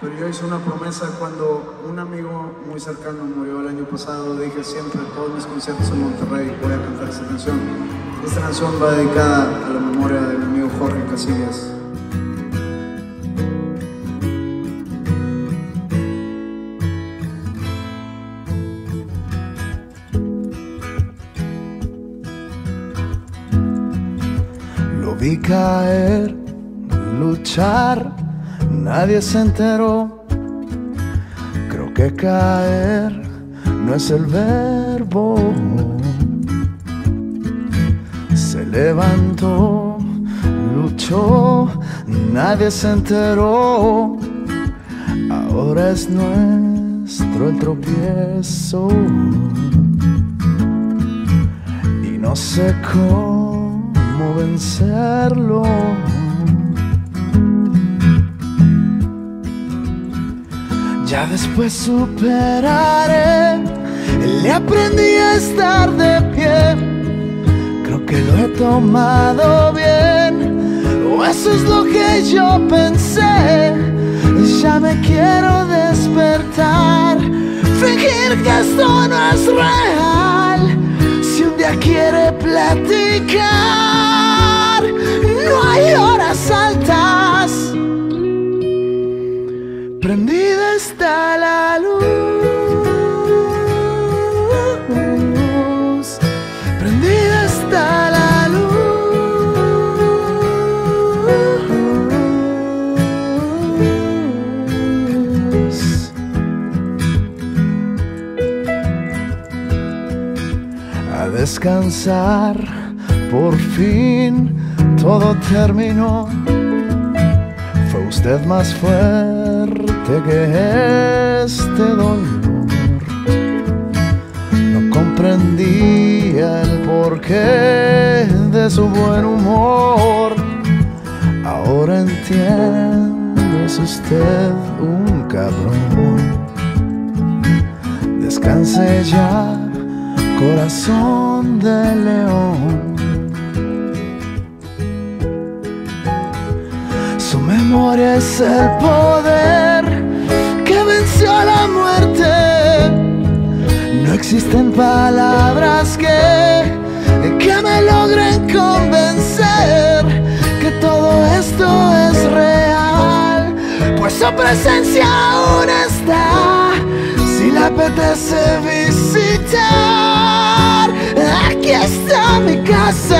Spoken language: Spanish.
Pero yo hice una promesa cuando un amigo muy cercano murió el año pasado. Dije siempre, todos mis conciertos en Monterrey voy a cantar esta canción. Esta canción va dedicada a la memoria de mi amigo Jorge Casillas. Vi caer, luchar, nadie se enteró. Creo que caer no es el verbo. Se levantó, luchó, nadie se enteró. Ahora es nuestro el tropiezo. Y no sé cómo vencerlo. Ya después superaré, le aprendí a estar de pie. Creo que lo he tomado bien, o eso es lo que yo pensé. Ya me quiero despertar, fingir que esto no es real. Si un día quiere platicar, Prendida está la luz. Prendida está la luz. A descansar, por fin todo terminó. Fue usted más fuerte que este dolor. No comprendía el porqué de su buen humor. Ahora entiendo, es usted un cabrón. Descanse ya, corazón de león. Su memoria es el poder muerte. No existen palabras que, que me logren convencer que todo esto es real. Pues su presencia aún está. Si le apetece visitar, aquí está mi casa.